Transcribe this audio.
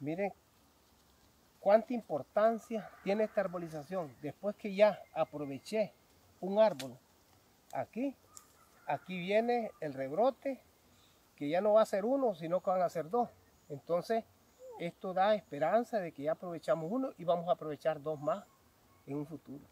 Miren cuánta importancia tiene esta arbolización. Después que ya aproveché un árbol aquí, aquí viene el rebrote, que ya no va a ser uno, sino que van a ser dos. Entonces, esto da esperanza de que ya aprovechamos uno y vamos a aprovechar dos más en un futuro.